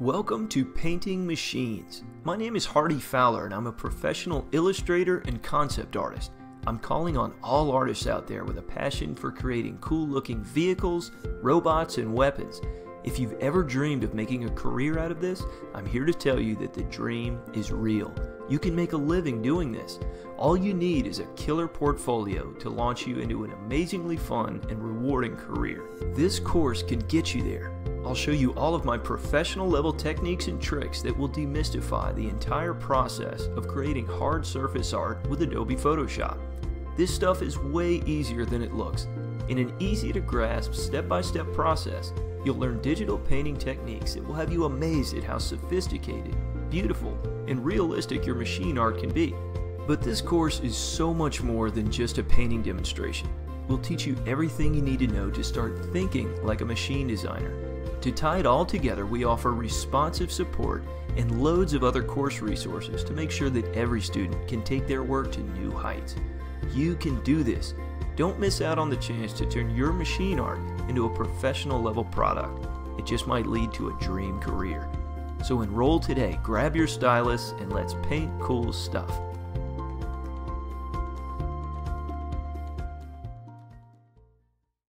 Welcome to Painting Machines. My name is Hardy Fowler and I'm a professional illustrator and concept artist. I'm calling on all artists out there with a passion for creating cool looking vehicles, robots, and weapons. If you've ever dreamed of making a career out of this, I'm here to tell you that the dream is real. You can make a living doing this. All you need is a killer portfolio to launch you into an amazingly fun and rewarding career. This course can get you there. I'll show you all of my professional level techniques and tricks that will demystify the entire process of creating hard surface art with Adobe Photoshop. This stuff is way easier than it looks. In an easy to grasp step by step process, you'll learn digital painting techniques that will have you amazed at how sophisticated, beautiful, and realistic your machine art can be. But this course is so much more than just a painting demonstration. We'll teach you everything you need to know to start thinking like a machine designer. To tie it all together, we offer responsive support and loads of other course resources to make sure that every student can take their work to new heights. You can do this. Don't miss out on the chance to turn your machine art into a professional level product. It just might lead to a dream career. So enroll today, grab your stylus, and let's paint cool stuff.